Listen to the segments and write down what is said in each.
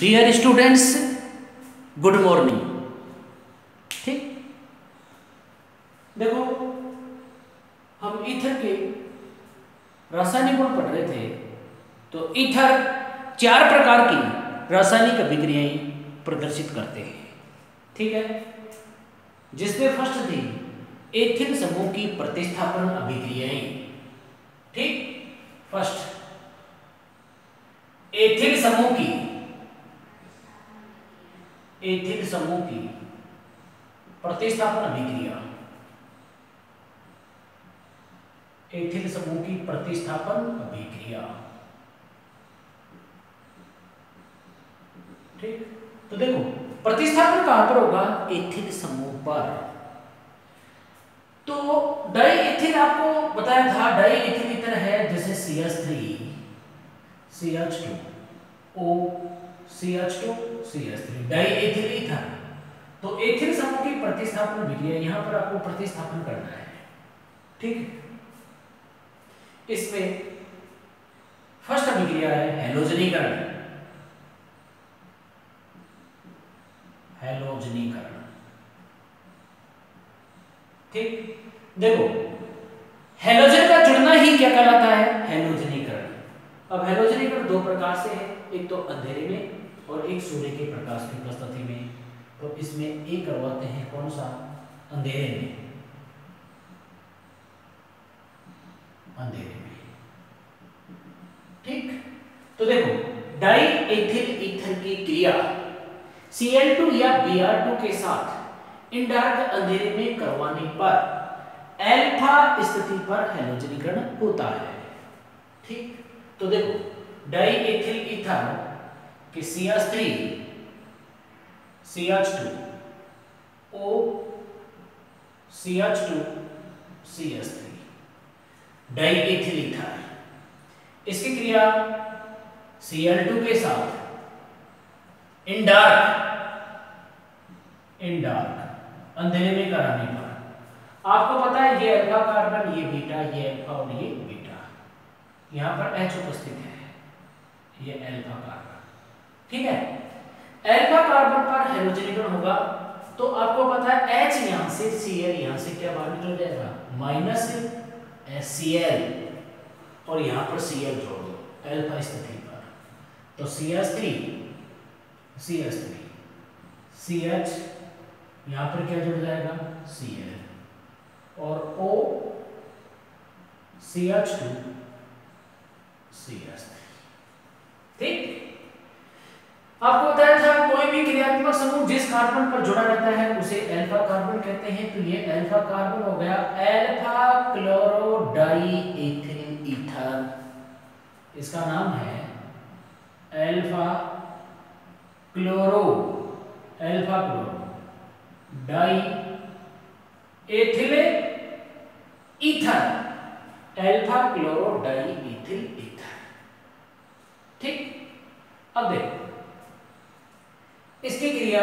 Dear students good morning ठीक? देखो, हम ईथर के रासायनिक गुण पढ़ रहे थे तो ईथर चार प्रकार की रासायनिक अभिक्रियाएँ प्रदर्शित करते हैं। ठीक है? जिसमें फ़र्स्ट थी एथिल समूह की प्रतिस्थापन अभिक्रियाएँ। ठीक? फ़र्स्ट एथिल समूह की एथिल समूह की प्रतिस्थापन अभिक्रिया एथिल समूह की प्रतिस्थापन अभिक्रिया ठीक तो देखो प्रतिस्थापन कहाँ पर होगा एथिल समूह पर तो डाई एथिल आपको बताया था डाई एथिल इथर है जैसे C H three C H two O C H two C तो एथिल समूह की प्रतिस्थापन विक्रिया यहाँ पर आपको प्रतिस्थापन करना है। ठीक इसमें फ़र्स्ट अभिक्रिया है? हेलोजनीकरण। हेलोजनीकरण। ठीक? देखो, हेलोजन का जुड़ना ही क्या कहलाता है? हेलोजनीकरण। अब हेलोजनीकरण दो प्रकार से है, एक तो अंधेरे में और एक सूर्य के प्रकाश की उपस्थिति में तो इसमें एक करवाते हैं कौन सा अंधेरे में। अंधेरे में। ठीक? तो देखो, डाई एथिल ईथर की क्रिया Cl2 या Br2 के साथ इनडार्क अंधेरे में करवाने पर अल्फ़ा स्थिति पर हेलोजनीकरण होता है। ठीक? तो देखो, डाई एथिल ईथर के CH3 CH2 O CH2 CH3 di ethyl ether इसकी क्रिया सी एल टू के साथ इन डार्क इन डार्क, अंधेरे में कराने पर। आपको पता है ये अल्फ़ा कार्बन, ये बीटा, ये अल्फ़ा और ये बीटा। यहाँ पर H उपस्थित है, ये अल्फ़ा कार्बन। ठीक है? अल्फ़ा कार्बन पर हेलोजनीकरण होगा तो आपको पता है H यहाँ से, Cl यहाँ से क्या बाहर निकल जाएगा? माइनस Cl और यहाँ पर Cl जोड़ दो अल्फ़ा स्थिति पर। तो CH3 CH3 CH यहाँ पर क्या जुड़ जाएगा? Cl और O C H O CH2 CH3 ठीक? आपको बताया था, कोई भी क्रियात्मक समूह जिस कार्बन पर जुड़ा रहता है, उसे अल्फ़ा कार्बन कहते हैं। तो ये अल्फ़ा कार्बन हो गया अल्फ़ा क्लोरो ईथर इसका नाम है alpha chloro alpha chloro di ethyl ether alpha ethyl ether ठीक? अब देखो। इसकी क्रिया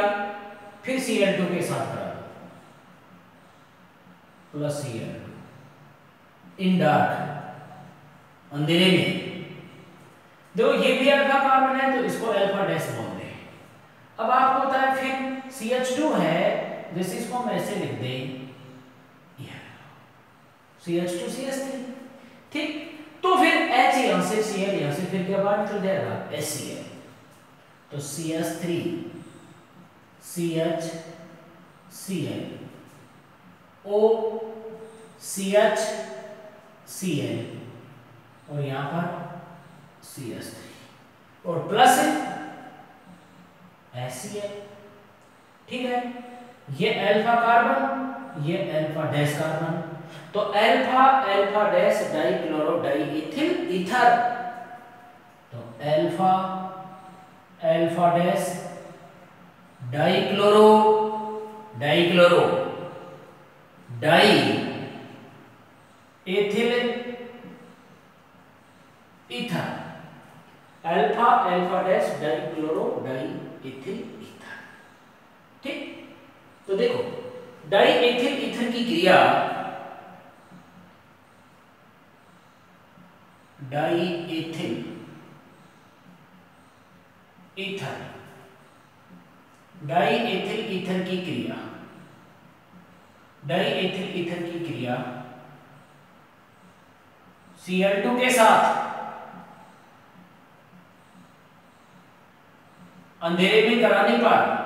फिर सी एल टू के साथ करा। प्लस Cl2 इन डार्क अंधेरे में। देखो, ये भी अल्फ़ा कार्बन है तो इसको अल्फ़ा डैश बोलते हैं। अब आपको पता है, फिर सी एच टू है, जैसे इसको हम ऐसे लिख दें CH2 CH3 ठीक? तो फिर एच यहाँ से सी एल यहाँ से फिर क्या बाहर निकल जाएगा? एस सी एल तो CH3 ओ सी एच सी Cl और यहाँ पर CH3 और प्लस HCl ठीक है, ये अल्फ़ा कार्बन, ये अल्फ़ा डैश कार्बन। तो alpha alpha dash di chloro di ethyl ether तो alpha alpha dash di chloro di ethyl ether alpha alpha dash di chloro di ethyl ether ठीक? तो देखो di ethyl ether की क्रिया di ethyl ether di ethyl ether की क्रिया। Di ethyl ether की क्रिया। Cl2 के साथ। अंधेरे में कराने पर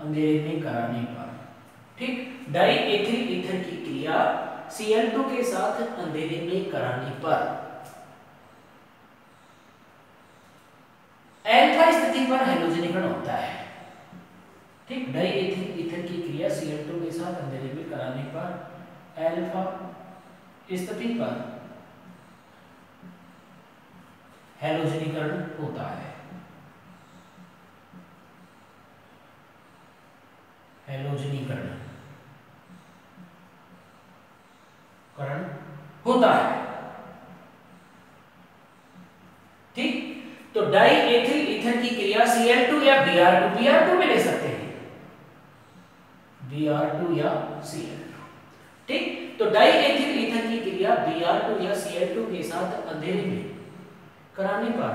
अंधेरे में कराने पर ठीक? डाई एथिल ईथर की क्रिया Cl2 के साथ अंधेरे में कराने पर एल्फा स्थिति पर हेलोजनीकरण होता है। ठीक? डाई एथिल ईथर की क्रिया Cl2 के साथ अंधेरे में कराने पर एल्फा स्थिति पर हेलोजनीकरण होता है। हेलोजनीकरण करण होता है ठीक तो डाई एथिल ईथर की क्रिया Cl2 या Br2 Br2 में ले सकते हैं। Br2 या Cl2 ठीक? तो डाई एथिल ईथर की क्रिया Br2 या Cl2 के साथ अंधेरे में कराने पर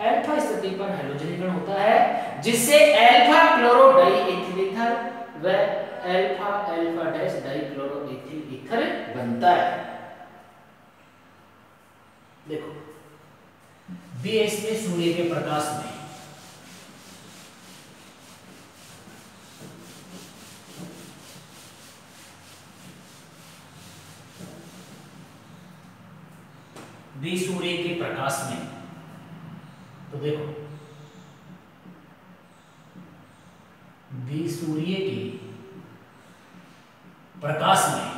अल्फ़ा स्थिति पर हेलोजनीकरण होता है, जिससे alpha chloro di ethyl ether व alpha alpha dash di chloro ethyl ether बनता है। देखो बेस में सूर्य के प्रकाश में भी सूर्य के प्रकाश में। तो देखो, भी सूर्य के प्रकाश में,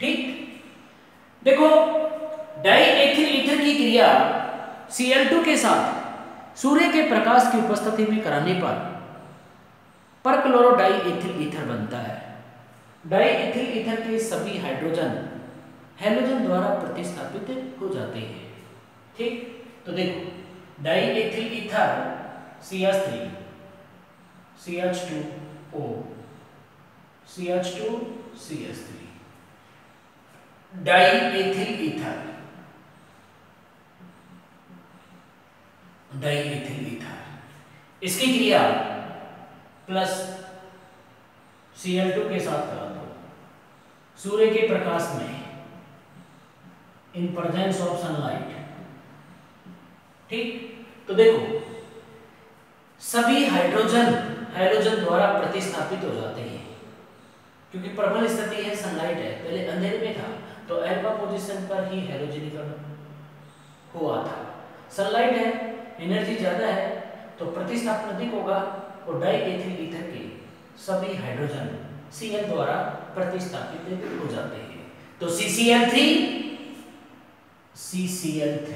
ठीक? देखो डाइएथिल ईथर की क्रिया Cl2 के साथ सूर्य के प्रकाश की उपस्थिति में कराने पर परक्लोरो डाइएथिल ईथर बनता है। डाइएथिल ईथर के सभी हाइड्रोजन हेलोजन द्वारा प्रतिस्थापित हो जाते हैं। ठीक? तो देखो diethyl ether CH3 CH2O CH2 CH3 diethyl ether diethyl ether इसकी क्रिया प्लस Cl2 के साथ करा दो सूर्य के प्रकाश में इन प्रेजेंस ऑफ़ सनलाइट ठीक? तो देखो, सभी हाइड्रोजन हाइड्रोजन द्वारा प्रतिस्थापित हो जाते हैं। क्योंकि प्रबल स्थिति है सनलाइट है, पहले अंधेरे में था तो अल्फ़ा पोजीशन पर ही हेलोजनीकरण हुआ था। सनलाइट है एनर्जी ज़्यादा है तो प्रतिस्थापन अधिक होगा, और डाइएथिल ईथर के सभी हाइड्रोजन Cl द्वारा प्रतिस्थापित हो जाते हैं। तो CCl3 CCl3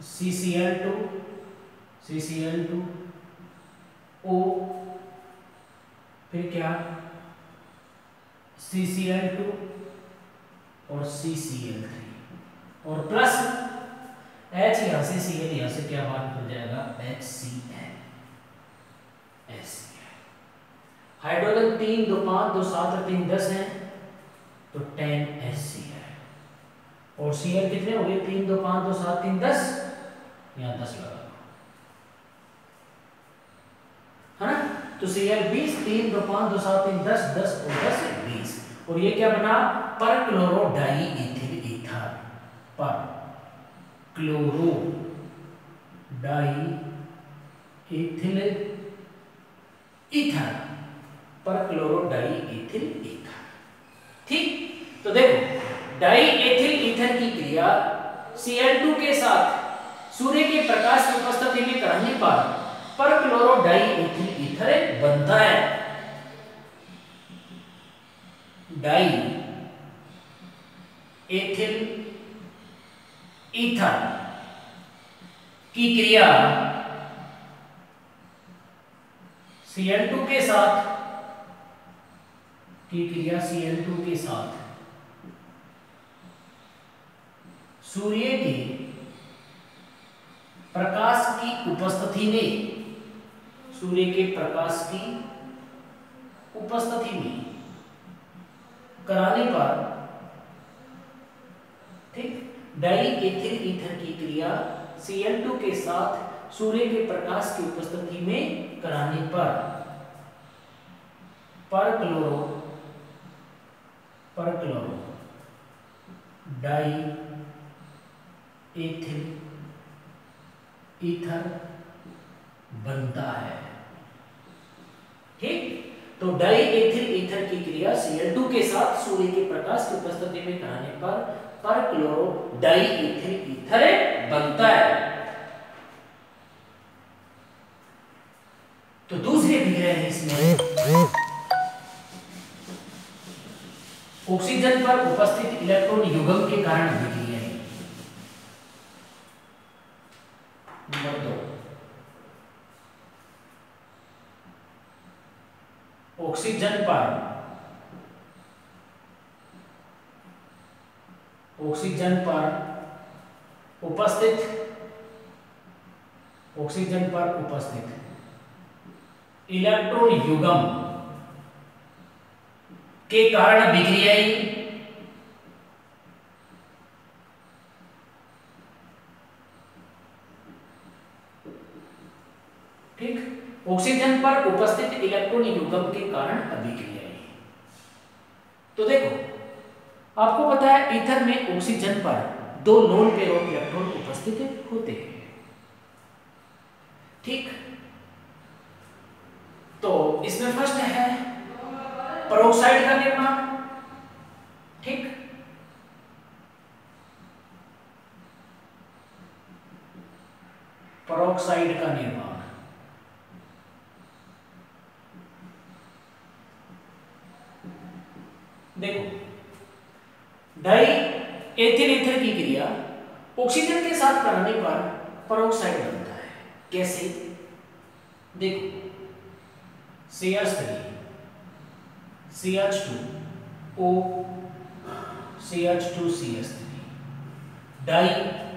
CCl2 CCl2 O, फिर क्या? CCl2 और CCl3 और प्लस H यहाँ से सी एल यहाँ से क्या बात हो जाएगा? HCl एस हाइड्रोजन तीन दो पाँच दो सात और तीन दस है तो टेन एस सी और सी एल कितने हो गए? तीन दो पाँच दो सात तीन दस? यहाँ दस लगा। है ना? तो सी एल बीस, तीन दो पाँच दो सात तीन दस दस और दस बीस। और ये क्या बना? Per chloro di ethyl ether per chloro di ethyl ether per chloro di ethyl ether ठीक? तो देखो डाई एथिल ईथर की क्रिया Cl2 के साथ सूर्य के प्रकाश की उपस्थिति में कराने पर क्लोरो डाई एथिल ईथर बनता है। डाई एथिल ईथर की क्रिया Cl2 के साथ की क्रिया Cl2 के साथ। सूर्य के प्रकाश की उपस्थिति में, सूर्य के प्रकाश की उपस्थिति में कराने पर, ठीक, डाई एथिल ईथर की क्रिया Cl2 के साथ सूर्य के प्रकाश की उपस्थिति में कराने पर पर क्लोरो पर क्लोरो डाई एथिल ईथर बनता है। ठीक? तो डाई एथिल ईथर की क्रिया Cl2 के साथ सूर्य के प्रकाश की उपस्थिति में कराने पर पर क्लोरो डाई एथिल ईथर बनता है। तो दूसरी अभिक्रिया है इसमें। ऑक्सीजन पर उपस्थित इलेक्ट्रॉन युगम के कारण अभिक्रिया है नंबर दो ऑक्सीजन पर। ऑक्सीजन पर उपस्थित। ऑक्सीजन पर उपस्थित। इलेक्ट्रॉन युगम के कारण बिक्रियाई ठीक ऑक्सीजन पर उपस्थित इलेक्ट्रॉन युगम के कारण अभिक्रियाएँ तो देखो, आपको पता है ईथर में ऑक्सीजन पर दो लोन पेयर ऑफ़ इलेक्ट्रॉन उपस्थित होते हैं। ठीक? तो इसमें फ़र्स्ट है परोक्साइड का निर्माण। ठीक? परोक्साइड का निर्माण देखो डाई एथिल ईथर की क्रिया ऑक्सीजन के साथ कराने पर परोक्साइड बनता है कैसे देखो CH3 CH2 O CH2 CH3 di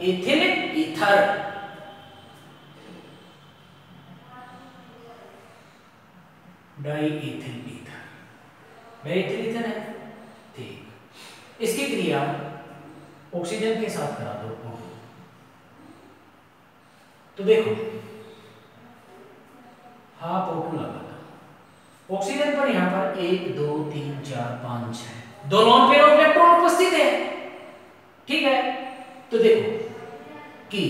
ether di ethyl ether di ether है। ठीक। इसकी क्रिया ऑक्सीजन के साथ करा दो। तो देखो, हाफ़ O2 लगा दो। ऑक्सीजन पर यहाँ पर एक, दो, तीन, चार, पाँच, छह। दो नॉन पेयर ऑफ़ इलेक्ट्रॉन उपस्थित है। ठीक है? तो देखो कि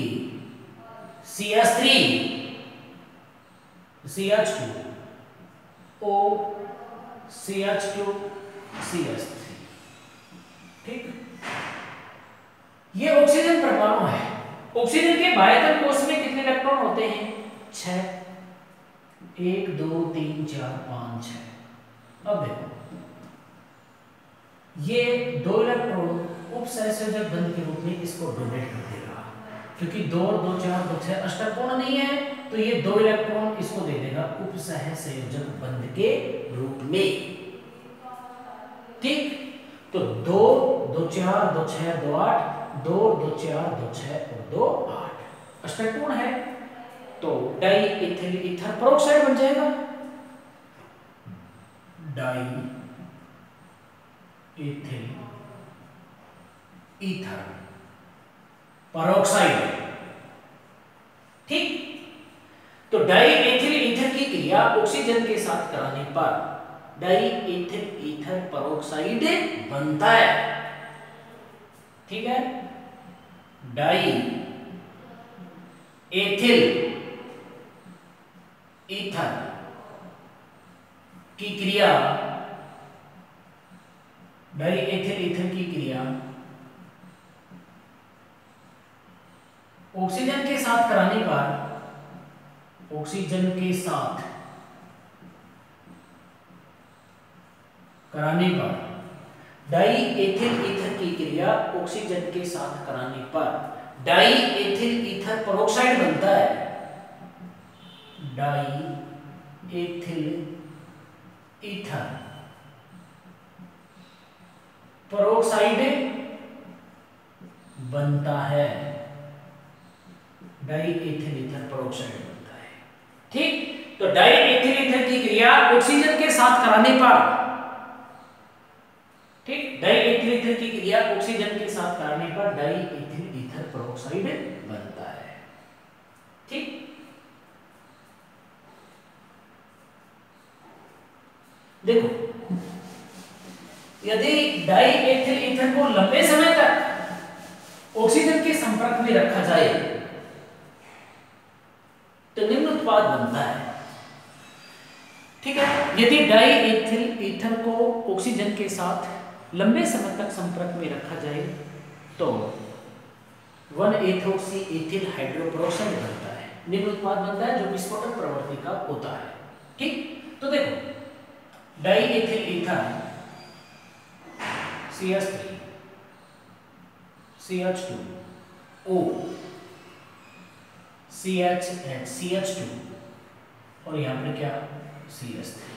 CH3 CH2 सी CH2 CH3 ठीक? ये ऑक्सीजन परमाणु है। ऑक्सीजन के बाह्यतम कोष में कितने इलेक्ट्रॉन होते हैं? छह। एक, दो, तीन, चार, पाँच, छह। अब देखो। ये दो इलेक्ट्रॉन उपसहसंयोजक बंध के रूप में इसको डोनेट कर देगा। क्योंकि दो दो चार दो छह अष्टकोण नहीं है तो ये दो इलेक्ट्रॉन इसको दे देगा उपसह संयोजक बंध के रूप में। ठीक? तो दो दो चार, दो छह, दो आठ, दो दो चार, दो छह और दो आठ। अष्टकोण है। तो डाई इथिल ईथर परोक्साइड बन जाएगा। डाई इथिल ईथर परोक्साइड ठीक? तो डाई एथिल ईथर की क्रिया ऑक्सीजन के साथ कराने पर डाई एथिल ईथर परोक्साइड बनता है। ठीक है? डाई एथिल ईथर की क्रिया डाई एथिल ईथर की क्रिया ऑक्सीजन के साथ कराने पर ऑक्सीजन के साथ कराने पर डाई एथिल ईथर की क्रिया ऑक्सीजन के साथ कराने पर डाई एथिल ईथर परोक्साइड बनता है। डाई एथिल ईथर परोक्साइड बनता है। डाई एथिल ईथर परोक्साइड बनता है। ठीक? तो डाई एथिल ईथर की क्रिया ऑक्सीजन के साथ कराने पर। ठीक? डाई एथिल ईथर की क्रिया ऑक्सीजन के साथ कराने पर डाई एथिल ईथर परोक्साइड बनता है। ठीक? देखो, यदि डाई एथिल ईथर को लंबे समय तक ऑक्सीजन के संपर्क में रखा जाए तो निम्न उत्पाद बनता है। ठीक है? यदि डाई एथिल ईथर को ऑक्सीजन के साथ लंबे समय तक संपर्क में रखा जाए तो वन एथोक्सी एथिल हाइड्रोप्रोक्साइड बनता है। निम्न उत्पाद बनता है जो विस्फोटक प्रवृत्ति का होता है। ठीक? तो देखो, di ethyl ether CH3 CH2 O CH and CH2 और यहाँ पर क्या? CH3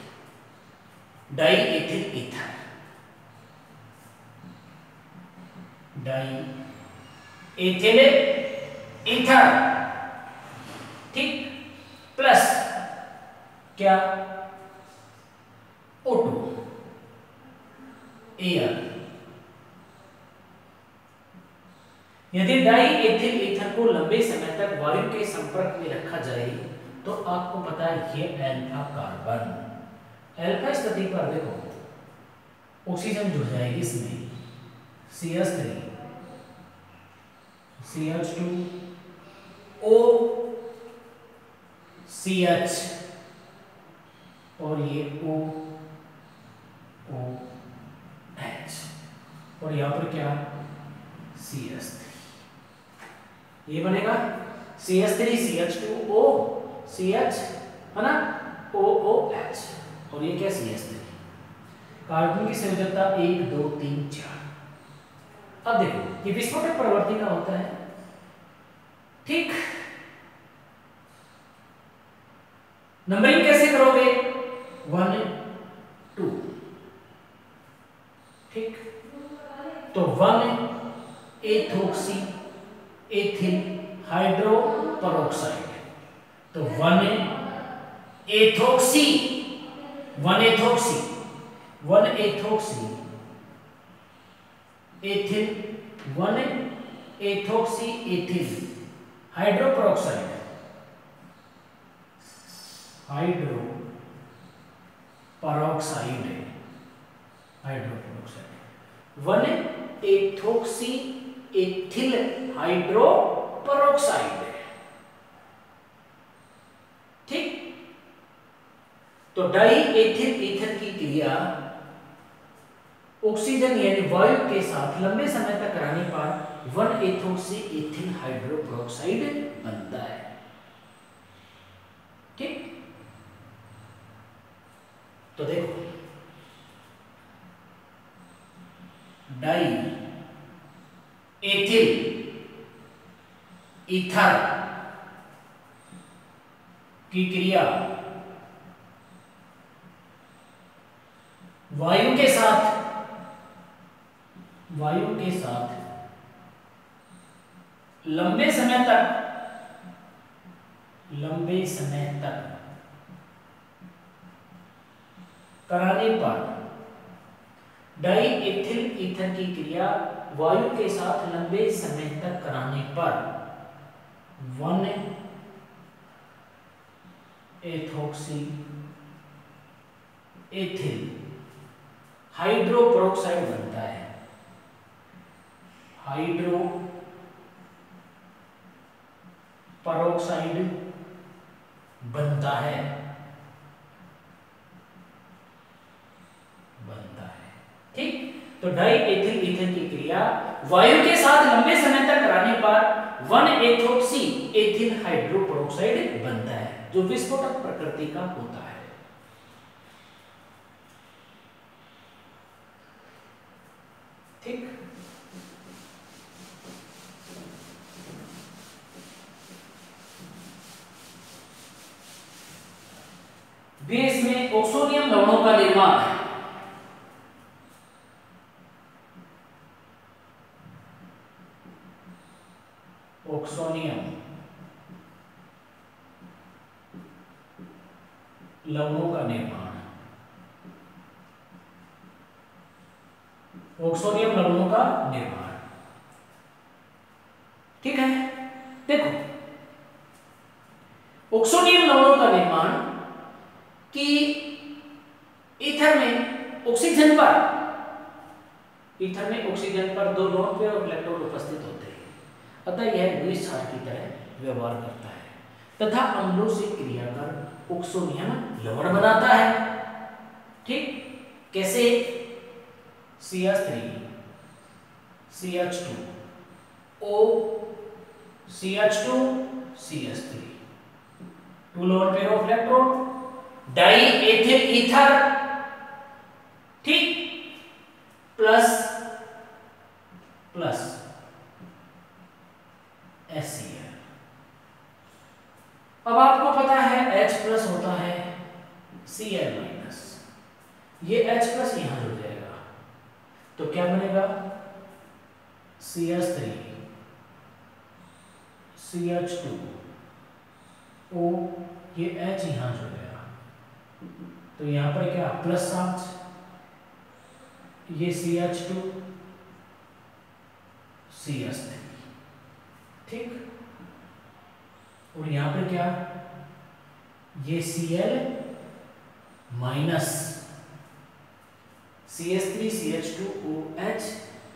di ethyl ether di ethyl ether ठीक प्लस क्या O2 एयर यदि डाई एथिल ईथर को लंबे समय तक वायु के संपर्क में रखा जाए तो आपको पता है ये अल्फ़ा कार्बन अल्फ़ा स्थिति पर देखो। ऑक्सीजन जुड़ जाएगी इसमें। CH3 CH2 O CH और ये O O H और यहाँ पर क्या? CH3 ये बनेगा C H three C H two O C H है ना? ओ ओ एच और ये क्या सी एच थ्री कार्बन की संयोजकता एक, दो, तीन, चार। अब देखो, ये विस्फोटक प्रवृत्ति का होता है। ठीक? नंबरिंग कैसे करोगे? वन टू ठीक? तो वन एथोक्सी एथिल हाइड्रोपरोक्साइड। तो one ethoxy one ethoxy one ethoxy ethyl one ethoxy ethyl hydroperoxide. Hydroperoxide hydroperoxide. One ethoxy ethyl hydroperoxide ठीक? तो डाई एथिल ईथर की क्रिया ऑक्सीजन यानी वायु के साथ लंबे समय तक रहने पर वन एथोक्सी एथिल हाइड्रोपरोक्साइड बनता है। ठीक? तो देखो। डाई एथिल ईथर की क्रिया वायु के साथ, वायु के साथ, लंबे समय तक, लंबे समय तक, कराने पर, डाई एथिल ईथर की क्रिया वायु के साथ लंबे समय तक कराने पर वन एथोक्सी, एथिल, हाइड्रोपरोक्साइड बनता है। हाइड्रो परोक्साइड बनता है बनता है ठीक तो डाई एथिल ईथर की क्रिया वायु के साथ लंबे समय तक रहने पर वन एथोक्सी एथिल हाइड्रोपरोक्साइड बनता है, जो विस्फोटक प्रकृति का होता है ठीक बेस में ऑक्सोनियम लवणों का निर्माण है ऑक्सोनियम लवणों का निर्माण ऑक्सोनियम लवणों का निर्माण ठीक है देखो ऑक्सोनियम लवणों का निर्माण कि ईथर में ऑक्सीजन पर। ईथर में ऑक्सीजन पर दो नॉन पेयर इलेक्ट्रॉन उपस्थित होते हैं। अतः यह लुईस छार की तरह व्यवहार करता है। तथा अम्लों से क्रिया कर ओक्सोनियम लवण बनाता है। ठीक? कैसे? C H three C H two O C H two C H three two lone pair of electron di ethyl ether ठीक? Plus plus. एस अब आपको पता है H प्लस होता है सी एल माइनस ये H प्लस यहाँ जुड़ जाएगा। तो क्या बनेगा? C H three C H two O, ये H यहाँ जुड़ गया। तो यहाँ पर क्या? प्लस चार्ज ये C H two C H three ठीक? और यहाँ पर क्या? ये C L minus C H three C H two O H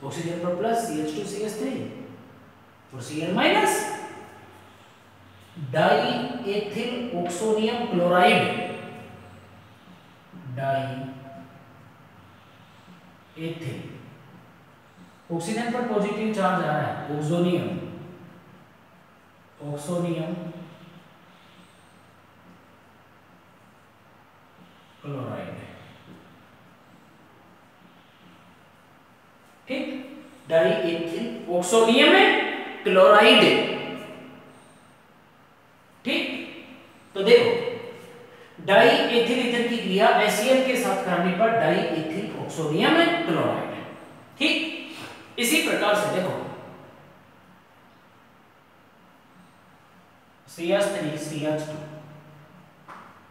oxygen पर plus C H two C H three और C L minus di ethyl oxonium chloride di ethyl oxygen पर positive charge आ रहा है oxonium oxonium chloride ठीक? Di ethyl oxonium है chloride ठीक? तो देखो डाई एथिल ईथर की क्रिया एसीएल के साथ करने पर डाई एथिल ऑक्सोनियम में क्लोराइड ठीक? इसी प्रकार से देखो। CH3 CH2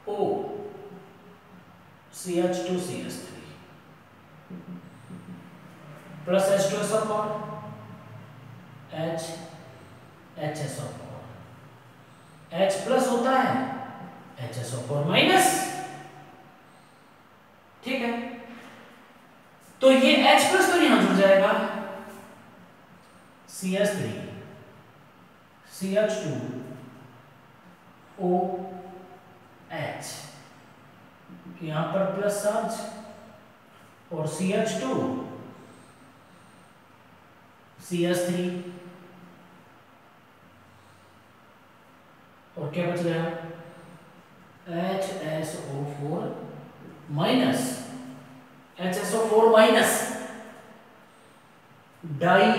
O CH2 CH3 plus H2SO4 H HSO4 H plus होता है। HSO4 माइनस ठीक है? तो ये H प्लस तो यहाँ जुड़ जाएगा। CH3 CH2 ओ एच यहाँ पर प्लस चार्ज और C H two C H three और क्या बच गया? H S O four minus H S O four minus di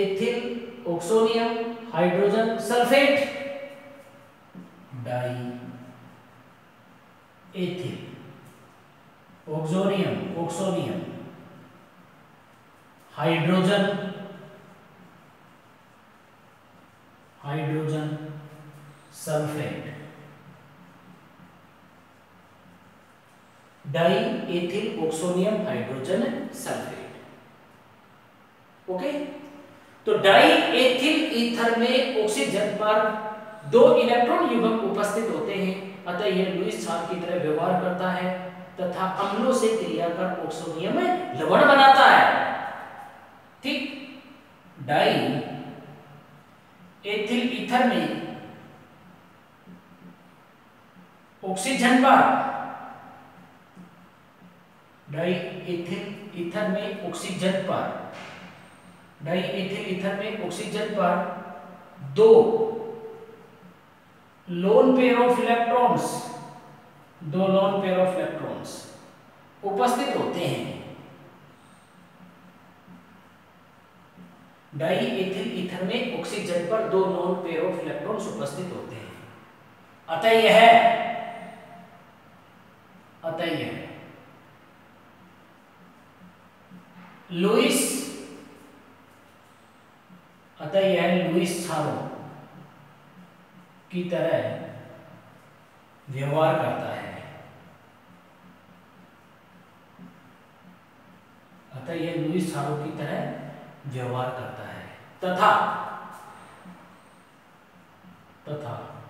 ethyl oxonium hydrogen sulphate di oxonium oxonium hydrogen hydrogen sulphate di ethyl oxonium hydrogen sulphate. Okay? तो di ethyl ether में oxygen पर दो electron युग्म उपस्थित होते हैं, अतः यह लुईस छाल की तरह व्यवहार करता है तथा अम्लों से क्रिया कर ऑक्सोनियम लवण बनाता है। ठीक? डाई एथिल ईथर में ऑक्सीजन पर ईथर में ऑक्सीजन पर। डाई ईथर में ऑक्सीजन पर। दो लोन पेयर ऑफ़ इलेक्ट्रॉन्स दो लोन पेयर ऑफ़ इलेक्ट्रॉन्स उपस्थित होते हैं। डाई एथिल ईथर में ऑक्सीजन पर दो नॉन पेयर ऑफ़ इलेक्ट्रॉन्स उपस्थित होते हैं। अतः यह अतः यह। लुइस अतः यह लुइस छारो की तरह व्यवहार करता है। अतः यह लुइस छारो की तरह व्यवहार करता है। तथा तथा,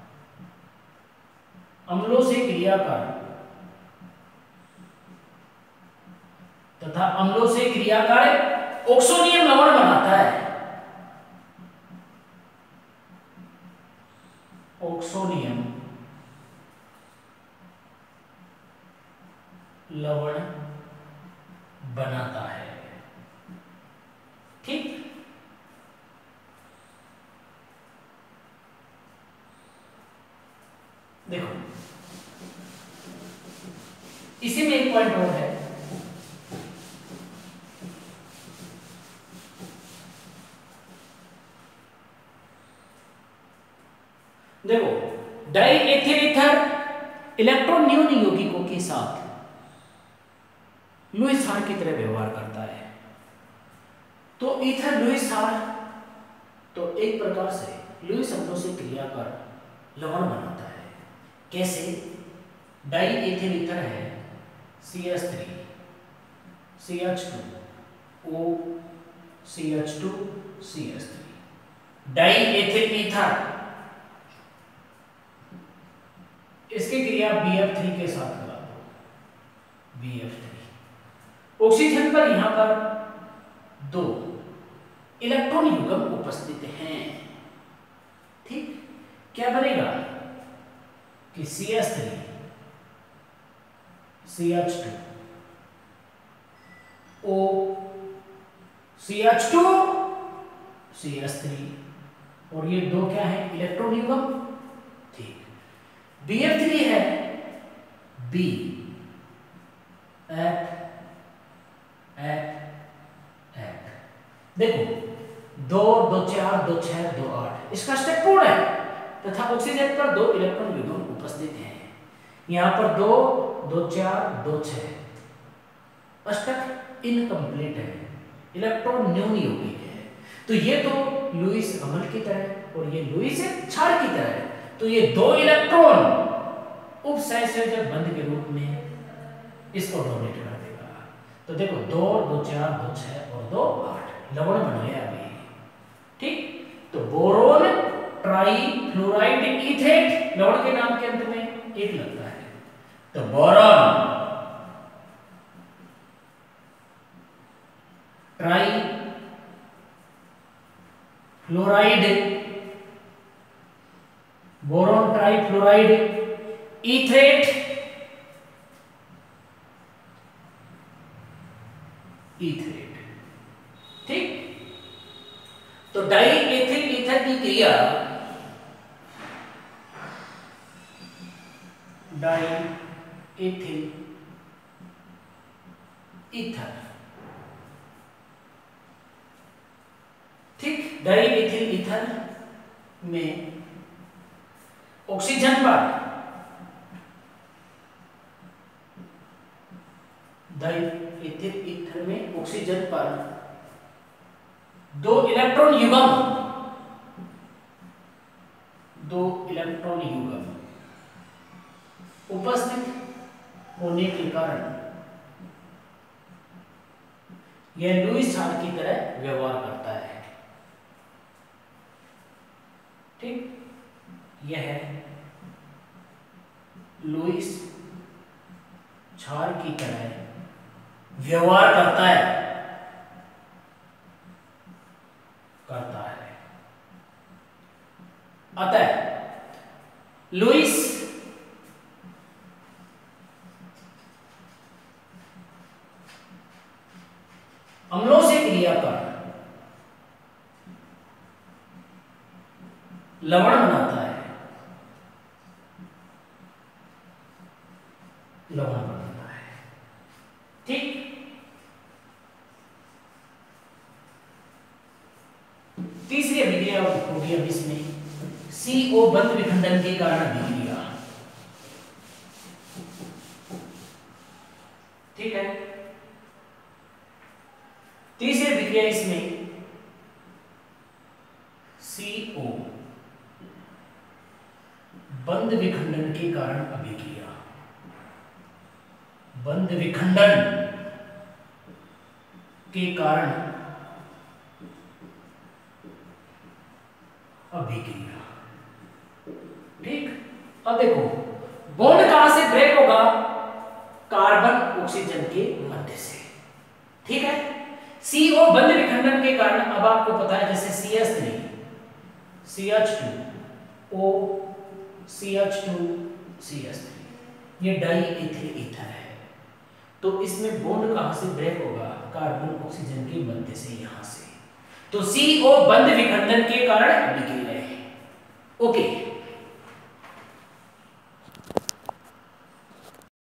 अम्लों से क्रिया कर तथा अम्लों से क्रिया कर ऑक्सोनियम लवण बनाता है। ऑक्सोनियम लवण बनाता है। ठीक? देखो, इसी में एक पॉइंट और है देखो डाई एथिल ईथर इलेक्ट्रॉन न्यून यौगिकों के साथ लुइस हार की तरह व्यवहार करता है। तो ईथर लुइस हार तो एक प्रकार से लुइस अम्लों से क्रिया कर लवण बनाता है। कैसे? डाई एथिल ईथर है C H three C H two O C H two C H three di ethyl ether इसकी क्रिया? बी एफ़ थ्री के साथ करा दो। बी एफ़ थ्री ऑक्सीजन पर यहाँ पर दो इलेक्ट्रॉन युगम उपस्थित हैं। ठीक? क्या बनेगा? कि C S three C H two O C H two C S three और ये दो क्या है? इलेक्ट्रॉन युग्म। बी एफ़ थ्री है। बी एफ़ एफ़ एफ़ देखो, दो दो चार, दो छह, दो आठ, इसका स्टेप पूर्ण है। तथा ऑक्सीजन पर दो इलेक्ट्रॉन युग्म उपस्थित हैं। यहाँ पर दो दो चार, दो छह। अष्टक इनकम्प्लीट है। इलेक्ट्रॉन न्यून यौगिक है। तो ये तो लुइस अमल की तरह और ये लुइस क्षार की तरह है। तो ये दो इलेक्ट्रॉन उपसंयोजक बंध के रूप में इसको डोमिनेट कर देगा। तो देखो, दो दो चार, दो छह और दो आठ। लवण बन गया अभी। ठीक? तो बोरोन ट्राई फ्लोराइड इथेट लवण के नाम के अंत में एक लगता है। तो boron try fluoride boron trifluoride इथेट इथेट ठीक? तो डाई एथिल ईथर की क्रिया डाई एथिल ईथर ठीक? डाई एथिल ईथर में ऑक्सीजन पर। ईथर में ऑक्सीजन पर। दो इलेक्ट्रॉन युग्म। दो इलेक्ट्रॉन युग्म। उपस्थित होने के कारण, यह लुईस छाल की तरह व्यवहार करता है ठीक यह है लुईस छार की तरह व्यवहार करता है। करता है। अतः लुइस अम्लों से क्रिया कर, लवण बनाता है लवण बनाता है ठीक तीसरी अभिक्रिया होगी अब इसमें बंध विखंडन के कारण अभिक्रिया ठीक है? तीसरी अभिक्रिया इसमें सीओ बंद विखंडन के कारण अभिक्रिया बंद विखंडन के कारण अभिक्रिया अब देखो बॉन्ड कहाँ से ब्रेक होगा? कार्बन ऑक्सीजन के मध्य से। ठीक है? CO बंद विखंडन के कारण अब आपको पता है जैसे CH3 CH2 O CH2 CH3 ये डाई इथिल ईथर है। तो इसमें बॉन्ड कहाँ से ब्रेक होगा? कार्बन ऑक्सीजन के मध्य से, यहाँ से। तो CO बंद विखंडन के कारण बिखर रहे हैं। ओके